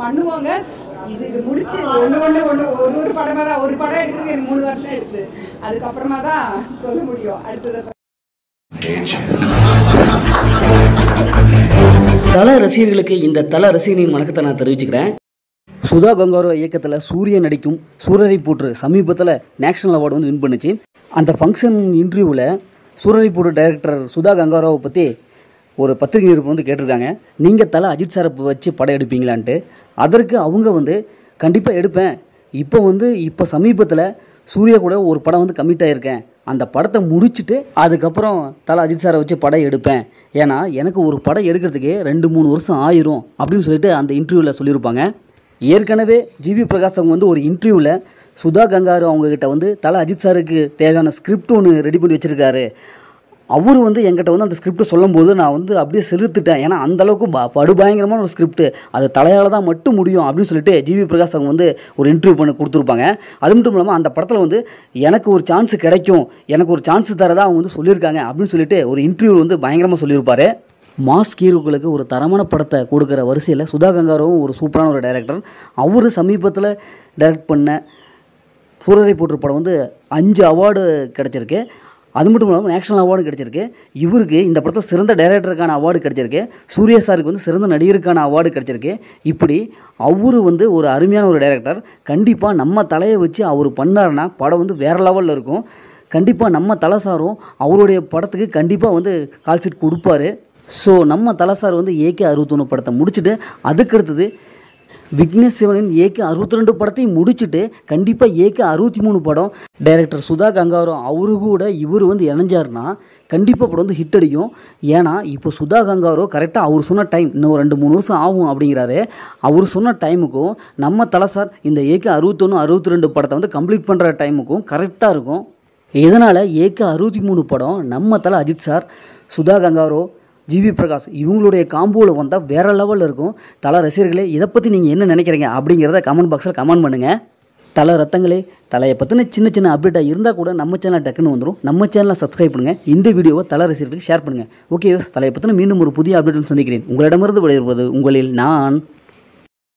பண்ணுவாங்க. இது இது முடிச்சு ஒன்று ஒன்று ஒன்று ஒரு ஒரு படமாக தான் ஒரு படம் எடுக்கிறதுக்கு எனக்கு மூணு வருஷம் எடுத்து அதுக்கப்புறமா தான் சொல்ல முடியும். அடுத்தது தல ரசிகர்களுக்கு இந்த தல ரசிகனின் வணக்கத்தை நான் தெரிவிச்சுக்கிறேன். சுதா கங்காரோ இயக்கத்தில் சூரியன் நடிக்கும் சூரரை போற்று சமீபத்தில் நேஷனல் அவார்டு வந்து வின் பண்ணுச்சு. அந்த ஃபங்க்ஷன் இன்டர்வியூவில் சூரரை போற்று டைரக்டர் சுதா கங்காராவை பற்றி ஒரு பத்திரிகை நிருபம் வந்து கேட்டிருக்காங்க. நீங்கள் தலை அஜித் சாரை வச்சு படம் எடுப்பீங்களான்ட்டு. அதற்கு அவங்க வந்து கண்டிப்பாக எடுப்பேன். இப்போ வந்து இப்போ சமீபத்தில் சூர்யா கூட ஒரு படம் வந்து கமிட் ஆகியிருக்கேன் அந்த படத்தை முடிச்சுட்டு அதுக்கப்புறம் தலை அஜித் சாரை வச்சு படம் எடுப்பேன். ஏன்னா எனக்கு ஒரு படம் எடுக்கிறதுக்கே ரெண்டு மூணு வருஷம் ஆயிரும். அப்படின்னு சொல்லிட்டு அந்த இன்டர்வியூவில் சொல்லியிருப்பாங்க. ஏற்கனவே ஜிவி பிரகாஷ் அவங்க வந்து ஒரு இன்டர்வியூவில் சுதா கங்காரு அவங்கக்கிட்ட வந்து தலை அஜித் சாருக்கு தேவையான ஸ்கிரிப்ட் ஒன்று ரெடி பண்ணி வச்சுருக்காரு. அவர் வந்து என்கிட்ட வந்து அந்த ஸ்கிரிப்ட் சொல்லும்போது நான் வந்து அப்படியே செலுத்துட்டேன். ஏன்னா அந்த அளவுக்கு ப படுபயங்கரமான ஒரு ஸ்கிரிப்ட் அது தலையால் தான் மட்டும் முடியும் அப்படின்னு சொல்லிட்டு ஜிவி பிரகாஷ் அவங்க வந்து ஒரு இன்டர்வியூ பண்ணி கொடுத்துருப்பாங்க. அது மட்டும் இல்லாமல் அந்த படத்தில் வந்து எனக்கு ஒரு சான்ஸ் கிடைக்கும். எனக்கு ஒரு சான்ஸ் தரதா அவங்க வந்து சொல்லியிருக்காங்க அப்படின்னு சொல்லிட்டு ஒரு இன்டர்வியூ வந்து பயங்கரமாக சொல்லியிருப்பாரு. மாஸ் ஹீரோக்களுக்கு ஒரு தரமான படத்தை கொடுக்குற வரிசையில் சுதா கங்காரும் ஒரு சூப்பரான ஒரு டைரக்டர் அவர் சமீபத்தில் டைரக்ட் பண்ண சூரரை போற்று படம் வந்து அஞ்சு அவார்டு கிடச்சிருக்கு. அது மட்டும் இல்லாமல் நேஷனல் அவார்டு கிடச்சிருக்கு. இவருக்கு இந்த படத்தில் சிறந்த டைரக்டருக்கான அவார்டு கிடச்சிருக்கு. சூர்யா சாருக்கு வந்து சிறந்த நடிகருக்கான அவார்டு கிடச்சிருக்கு. இப்படி அவரு வந்து ஒரு அருமையான ஒரு டைரக்டர். கண்டிப்பாக நம்ம தலையை வச்சு அவர் பண்ணாருன்னா படம் வந்து வேறு லெவலில் இருக்கும். கண்டிப்பாக நம்ம தலசாரும் அவருடைய படத்துக்கு கண்டிப்பாக வந்து கால்ஷீட் கொடுப்பாரு. ஸோ நம்ம தலசார் வந்து ஏகே அறுபத்தொன்று படத்தை முடிச்சுட்டு அதுக்கடுத்தது விக்னேஷ் சிவனின் ஏகே அறுபத்தி ரெண்டு படத்தையும் முடிச்சுட்டு கண்டிப்பாக ஏகே அறுபத்தி மூணு படம். டைரக்டர் சுதா கங்காரோ அவரு கூட இவர் வந்து இணைஞ்சார்னா கண்டிப்பாக படம் வந்து ஹிட் அடிக்கும். ஏன்னா இப்போ சுதா கங்காரோ கரெக்டாக அவர் சொன்ன டைம் இன்னும் ரெண்டு மூணு வருஷம் ஆகும் அப்படிங்கிறாரு. அவர் சொன்ன டைமுக்கும் நம்ம தலை சார் இந்த ஏகே அறுபத்தொன்று அறுபத்தி ரெண்டு படத்தை வந்து கம்ப்ளீட் பண்ணுற டைமுக்கும் கரெக்டாக இருக்கும். இதனால் ஏகே அறுபத்தி மூணு படம் நம்ம தலை அஜித் சார் சுதா கங்காரோ ஜிவி பிரகாஷ் இவங்களுடைய காம்போவில் வந்தால் வேறு லெவலில் இருக்கும். தலை ரசிகர்களே இதை பற்றி நீங்கள் என்ன நினைக்கிறீங்க அப்படிங்கிறத கமெண்ட் பாக்ஸில் கமெண்ட் பண்ணுங்கள் தலை ரத்தங்களே தலையை பற்றின சின்ன சின்ன அப்டேட்டாக இருந்தால் கூட நம்ம சேனல் டக்குன்னு வந்துடும் நம்ம சேனலை சப்ஸ்கிரைப் பண்ணுங்கள் இந்த வீடியோவை தலை ரசிகர்களுக்கு ஷேர் பண்ணுங்கள் ஓகே தலையை பற்றின மீண்டும் ஒரு புதிய அப்டேட்னு சந்திக்கிறேன். உங்களிடமிருந்து விடைபெறுவது உங்களில் நான்.